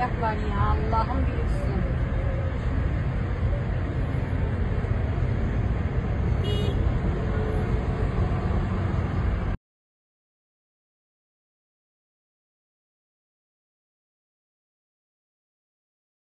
ayak var ya Allah'ım büyüksün.